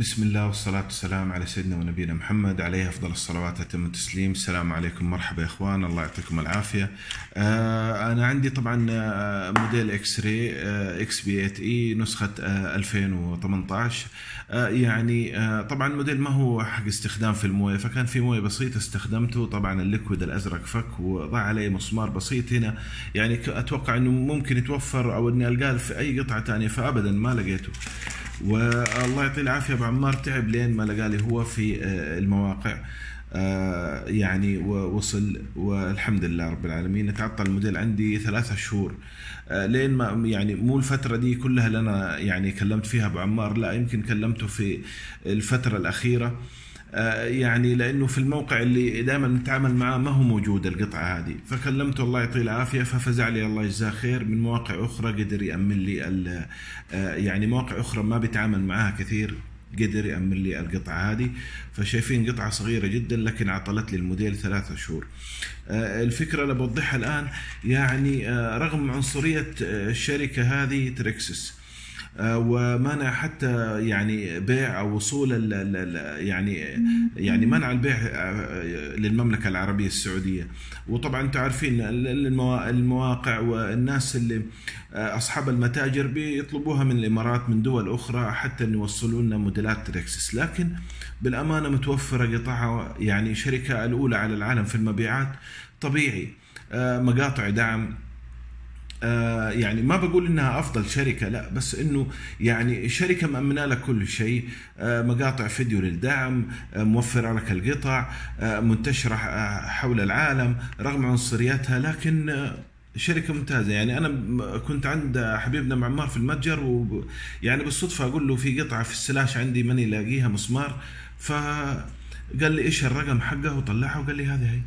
بسم الله والصلاة والسلام على سيدنا ونبينا محمد عليه أفضل الصلوات وأتم التسليم. السلام عليكم. مرحبا يا إخوان. الله يعطيكم العافية. آه أنا عندي طبعا آه، موديل Xray آه XB 8 E نسخة آه 2018 آه يعني طبعا الموديل ما هو حق استخدام في الموية فكان في موية بسيطة استخدمته. طبعا ال liquid الأزرق فك وضع عليه مسمار بسيط هنا. يعني أتوقع أنه ممكن يتوفر أو أني ألقاه في أي قطعة ثانية فأبدا ما لقيته. والله يعطيه العافية أبو عمار. تعب لين ما لقى لي هو في آه، المواقع. آه، يعني ووصل والحمد لله رب العالمين. تعطل الموديل عندي ثلاثة شهور. آه، لين ما يعني مو الفترة دي كلها اللي أنا يعني كلمت فيها أبو عمار لا يمكن كلمته في الفترة الأخيرة. يعني لأنه في الموقع اللي دائما نتعامل معاه ما هو موجود القطعة هذه. فكلمته الله يعطيه العافية ففزع لي الله يجزاه خير. من مواقع أخرى قدر يأمن لي آه، يعني مواقع أخرى ما بيتعامل معاها كثير قدر يأمن لي القطعة هذه. فشايفين قطعة صغيرة جدا لكن عطلت لي الموديل ثلاثة شهور. آه، الفكرة اللي بوضحها الآن يعني آه، رغم عنصرية آه، الشركة هذه تريكسس آه، ومنع حتى يعني بيع أو وصول يعني يعني منع البيع آه، للمملكة العربية السعودية. وطبعا أنتم عارفين ال- الموا- المواقع والناس اللي آه، أصحاب المتاجر بيطلبوها من الإمارات من دول أخرى حتى أن يوصلوا لنا موديلات تريكسس لكن بالأمانة متوفرة قطعه يعني شركة الأولى على العالم في المبيعات. طبيعي آه، مقاطع دعم آه، يعني ما بقول إنها أفضل شركة لا بس إنه يعني شركه مأمنة لك كل شيء آه، مقاطع فيديو للدعم آه، موفره لك القطع منتشرة حول العالم رغم عنصريتها لكن شركة ممتازة. يعني أنا كنت عند حبيبنا معمار في المتجر و يعني بالصدفة أقول له في قطعة في السلاش عندي ماني لاقيها مسمار فقال لي إيش الرقم حقه؟ وطلعها وقال لي هذه هي.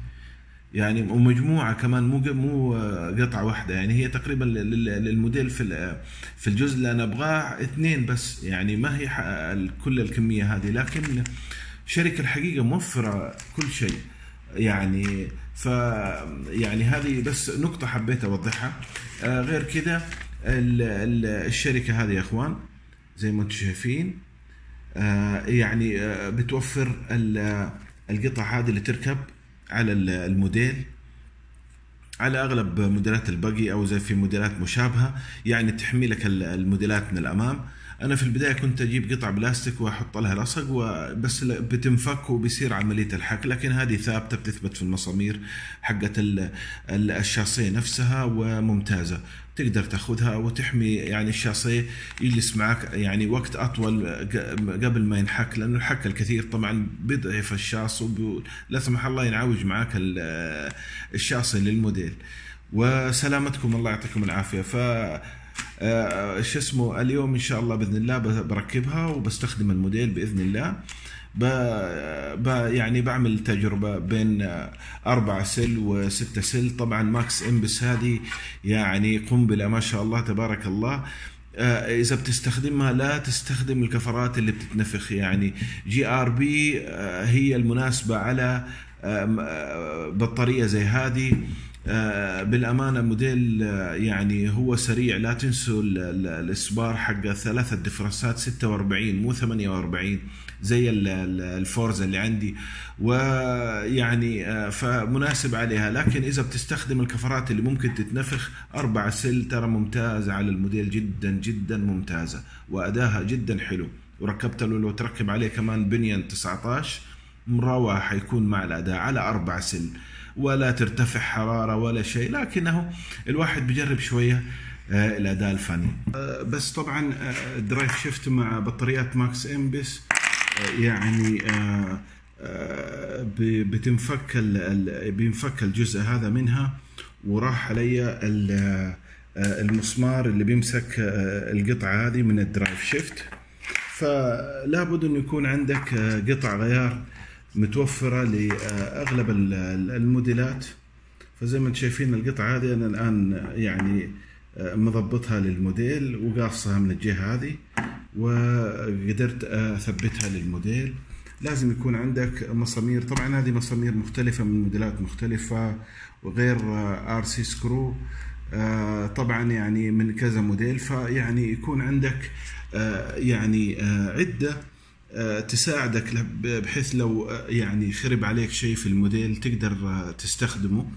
يعني ومجموعة كمان مو مو قطعة واحدة. يعني هي تقريبا لل- للموديل في في الجزء اللي أنا أبغاه اثنين بس. يعني ما هي كل الكمية هذه لكن شركة الحقيقة موفرة كل شيء. يعني ف يعني هذه بس نقطة حبيت أوضحها. آه، غير كذا ال- ال- الشركة هذه يا إخوان زي ما أنتم شايفين آه، يعني آه، بتوفر ال- القطع هذه اللي تركب. على ال- الموديل على أغلب موديلات البقي أو زي في موديلات مشابهة يعني تحمي لك ال- الموديلات من الأمام. أنا في البداية كنت أجيب قطع بلاستيك وأحط لها لصق وبس بتنفك وبيصير عملية الحك لكن هذه ثابتة بتثبت في المسامير حقت ال- ال- الشاصية نفسها وممتازة. تقدر تأخذها وتحمي يعني الشاصية يجلس معك يعني وقت أطول قبل ما ينحك لأنه الحك الكثير طبعا بيضعف الشاص ولا سمح الله ينعوج معك ال- الشاصي للموديل. وسلامتكم الله يعطيكم العافية. ف شو اسمه اليوم إن شاء الله بإذن الله بركبها وبستخدم الموديل بإذن الله. ب... ب... يعني بعمل تجربة بين آه، أربعة cell وستة cell. طبعا MaxAmps هذه يعني قنبلة ما شاء الله تبارك الله. آه، إذا بتستخدمها لا تستخدم الكفرات اللي بتتنفخ. يعني GRP هي المناسبة على آه، آه، بطارية زي هذه. آه، بالأمانة موديل آه، يعني هو سريع. لا تنسوا ال- ال- ال spur حق ثلاثة دفرنسات 46 مو 48 زي ال- ال- الفورزا اللي عندي. ويعني آه، فمناسب عليها. لكن إذا بتستخدم الكفرات اللي ممكن تتنفخ أربعة سل ترى ممتازة على الموديل جدا جدا ممتازة وأداها جدا حلو. وركبت له لو تركب عليه كمان بنيان 19 مروع حيكون مع الاداء على أربع سل. ولا ترتفع حرارة ولا شيء لكنه الواحد بيجرب شوية آه، الاداء الفني آه، بس طبعا آه، drive shaft مع بطاريات MaxAmps آه، يعني آه، آه، بتنفك بينفك الجزء هذا منها وراح علي ال- آه، المسمار اللي بيمسك آه، القطعة هذه من ال drive shaft فلا بد انه يكون عندك آه، قطع غيار متوفرة لأغلب ال- ال- الموديلات. فزي ما أنتم شايفين القطعة هذه أنا الآن يعني آه، مضبطها للموديل وقاصها من الجهة هذه وقدرت أثبتها للموديل. لازم يكون عندك مسامير. طبعا هذه مسامير مختلفة من موديلات مختلفة وغير RC Screwz طبعا يعني من كذا موديل. فيعني يكون عندك آه، يعني آه، آه، تساعدك ل- بحيث لو آه، يعني خرب عليك شيء في الموديل تقدر آه، تستخدمه.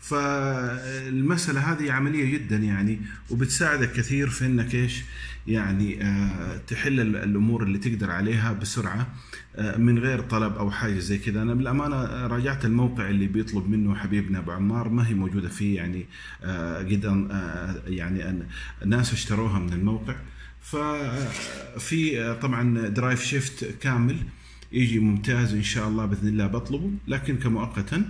فالمسألة هذه عملية جدا يعني وبتساعدك كثير في إنك إيش؟ يعني آه، تحل ال- الأمور اللي تقدر عليها بسرعة آه، من غير طلب أو حاجة زي كذا. أنا بالأمانة آه، راجعت الموقع اللي بيطلب منه حبيبنا أبو عمار ما هي موجودة فيه يعني آه، قد آه، يعني ناس اشتروها من الموقع. ففي طبعا درايف شيفت كامل يجي ممتاز إن شاء الله بإذن الله بطلبه. لكن كمؤقتا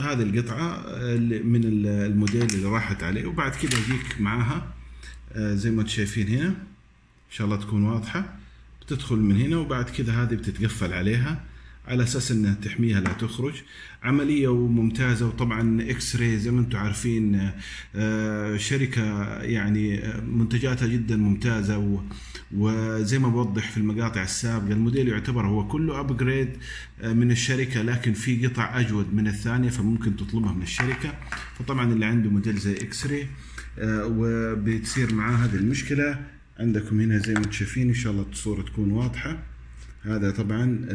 هذه القطعة اللي من الموديل اللي راحت عليه وبعد كده يجيك معاها آه، زي ما أنتم شايفين هنا. إن شاء الله تكون واضحة. بتدخل من هنا وبعد كده هذه بتتقفل عليها. على أساس إنها تحميها لا تخرج. عملية وممتازة وطبعا XRAY زي ما أنتم عارفين آه، شركة يعني آه، منتجاتها جدا ممتازة وزي ما بوضح في المقاطع السابقة الموديل يعتبر هو كله upgrade من الشركة لكن في قطع أجود من الثانية فممكن تطلبها من الشركة. فطبعا اللي عنده موديل زي إكس راي وبتصير معاه هذه المشكلة. عندكم هنا زي ما أنتم شايفين إن شاء الله الصورة تكون واضحة. هذا طبعا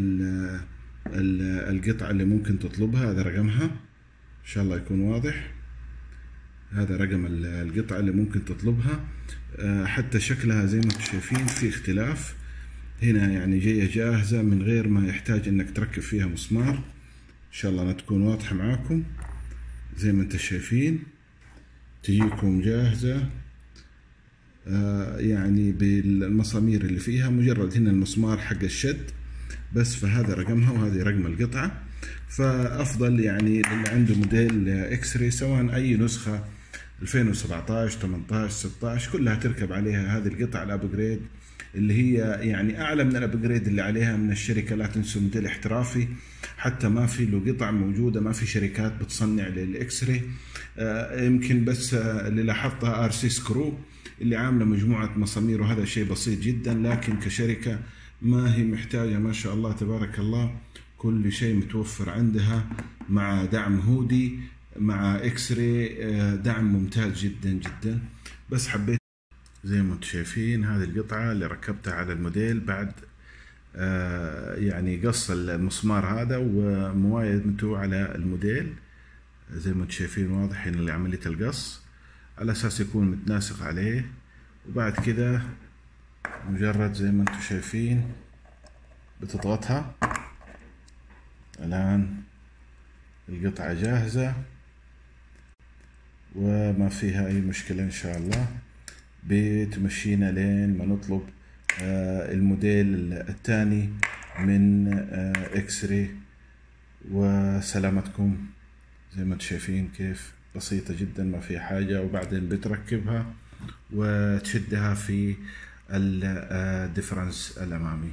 ال- ال- القطعة اللي ممكن تطلبها هذا رقمها. إن شاء الله يكون واضح. هذا رقم ال- القطعة اللي ممكن تطلبها. آه، حتى شكلها زي ما أنتم شايفين في اختلاف. هنا يعني جاية جاهزة من غير ما يحتاج إنك تركب فيها مسمار. إن شاء الله انها تكون واضحة معاكم. زي ما أنتم شايفين. تجيكم جاهزة. آه، يعني بالمسامير اللي فيها. مجرد هنا المسمار حق الشد. بس فهذا رقمها وهذه رقم القطعة. فأفضل يعني اللي عنده موديل XRAY سواء أي نسخة 2017 18 16 كلها تركب عليها هذه القطع ال upgrade اللي هي يعني أعلى من ال upgrade اللي عليها من الشركة. لا تنسوا موديل احترافي حتى ما في له قطع موجودة ما في شركات بتصنع لل XRAY آه، يمكن بس آه، اللي لاحظتها RC Screwz اللي عاملة مجموعة مسامير وهذا شيء بسيط جدا لكن كشركة ما هي محتاجة ما شاء الله تبارك الله. كل شيء متوفر عندها مع دعم Hudy مع XRAY آه، دعم ممتاز جدا جدا. بس حبيت زي ما أنتم شايفين هذه القطعة اللي ركبتها على الموديل بعد آه، يعني قص المسمار هذا وموايدته على الموديل. زي ما أنتم شايفين واضح هنا عملية القص على أساس يكون متناسق عليه. وبعد كده مجرد زي ما أنتم شايفين بتضغطها. الآن القطعة جاهزة وما فيها أي مشكلة إن شاء الله. بتمشينا لين ما نطلب آه، الموديل الثاني من آه، XRAY وسلامتكم. زي ما أنتم شايفين كيف بسيطة جدا ما فيها حاجة. وبعدين بتركبها وتشدها في الديفرنس الأمامي.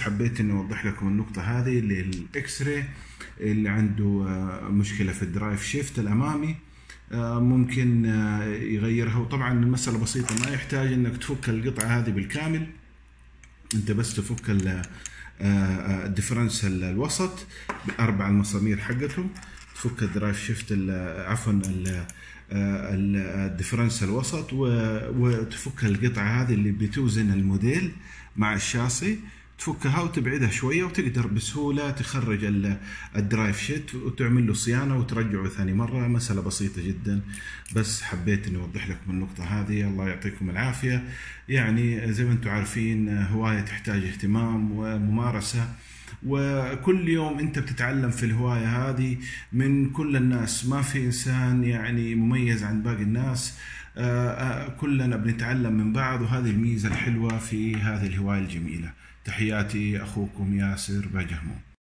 حبيت إني أوضح لكم النقطة هذه اللي ال XRAY اللي عنده آه، مشكلة في ال drive shaft الأمامي آه، ممكن آه، يغيرها. وطبعا المسألة بسيطة ما يحتاج إنك تفك القطعة هذه بالكامل. أنت بس تفك ال- آه، آه، الديفرنس ال- الوسط بأربع المسامير حقته. تفك ال drive shaft عفوا آه، ال- الديفرنس الوسط وتفك القطعة هذه اللي بتوزن الموديل مع الشاصي تفكها وتبعدها شوية وتقدر بسهولة تخرج ال- ال drive shaft وتعمل له صيانة وترجعه ثاني مرة مسألة بسيطة جدا. بس حبيت إني أوضح لكم النقطة هذه. الله يعطيكم العافية. يعني زي ما أنتم عارفين هواية تحتاج اهتمام وممارسة. وكل يوم انت بتتعلم في الهواية هذه من كل الناس. ما في إنسان يعني مميز عن باقي الناس. آه، آه، كلنا بنتعلم من بعض وهذه الميزة الحلوة في هذه الهواية الجميلة. تحياتي أخوكم ياسر باجهمون